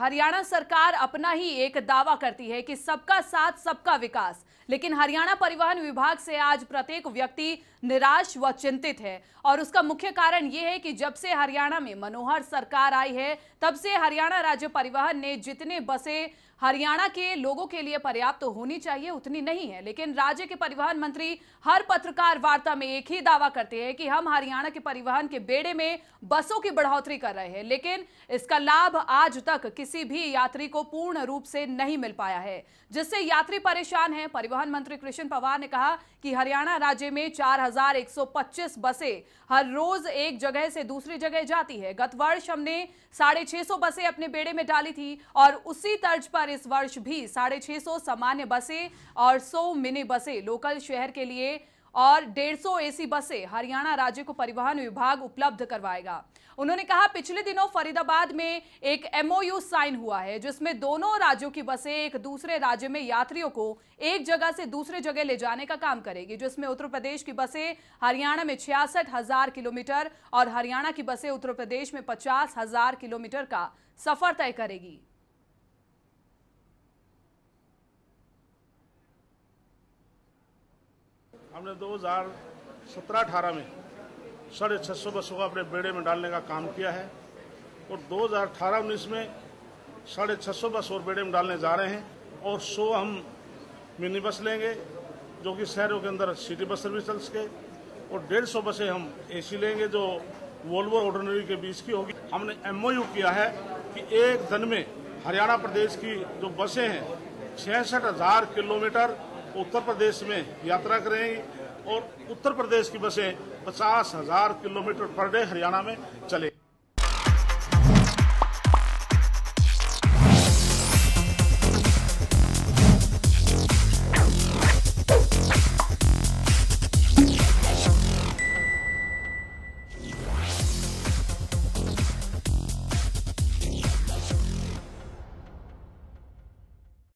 हरियाणा सरकार अपना ही एक दावा करती है कि सबका साथ, सबका विकास। लेकिन हरियाणा परिवहन विभाग से आज प्रत्येक व्यक्ति निराश व चिंतित है। और उसका मुख्य कारण यह है कि जब से हरियाणा में मनोहर सरकार आई है, तब से हरियाणा राज्य परिवहन ने जितने बसें हरियाणा के लोगों के लिए पर्याप्त तो होनी चाहिए, उतनी नहीं है। लेकिन राज्य के परिवहन मंत्री हर पत्रकार वार्ता में एक ही दावा करते हैं कि हम हरियाणा के परिवहन के बेड़े में बसों की बढ़ोतरी कर रहे हैं। लेकिन इसका लाभ आज तक किसी भी यात्री को पूर्ण रूप से नहीं मिल पाया है जिससे यात्री परेशान हैं। परिवहन मंत्री कृष्ण पवार ने कहा कि हरियाणा राज्य में 4,125 बसें हर रोज एक जगह से दूसरी जगह जाती है। गत वर्ष हमने साढ़े छह बसें अपने बेड़े में डाली थी और उसी तर्ज पर इस वर्ष भी साढ़े सामान्य बसें और सौ मिनी बसें लोकल शहर के लिए और 150 एसी बसें हरियाणा राज्य को परिवहन विभाग उपलब्ध करवाएगा। उन्होंने कहा, पिछले दिनों फरीदाबाद में एक एमओयू साइन हुआ है, जिसमें दोनों राज्यों की बसें एक दूसरे राज्य में यात्रियों को एक जगह से दूसरे जगह ले जाने का काम करेगी, जिसमें उत्तर प्रदेश की बसें हरियाणा में छियासठ हज़ार किलोमीटर और हरियाणा की बसें उत्तर प्रदेश में पचास हज़ार किलोमीटर का सफ़र तय करेगी। हमने 2017-18 में साढ़े छः सौ बसों को अपने बेड़े में डालने का काम किया है और 2018-19 में साढ़े छः सौ बस और बेड़े में डालने जा रहे हैं और सौ हम मिनी बस लेंगे, जो कि शहरों के अंदर सिटी बस सर्विस चल सके और डेढ़ सौ बसें हम एसी लेंगे, जो वोल्वो ऑर्डनरी के बीच की होगी। हमने एमओयू किया है कि एक दिन में हरियाणा प्रदेश की जो बसें हैं, छियासठ हज़ार किलोमीटर उत्तर प्रदेश में यात्रा करेंगी और उत्तर प्रदेश की बसें पचास हज़ार किलोमीटर पर डे हरियाणा में चलेंगी।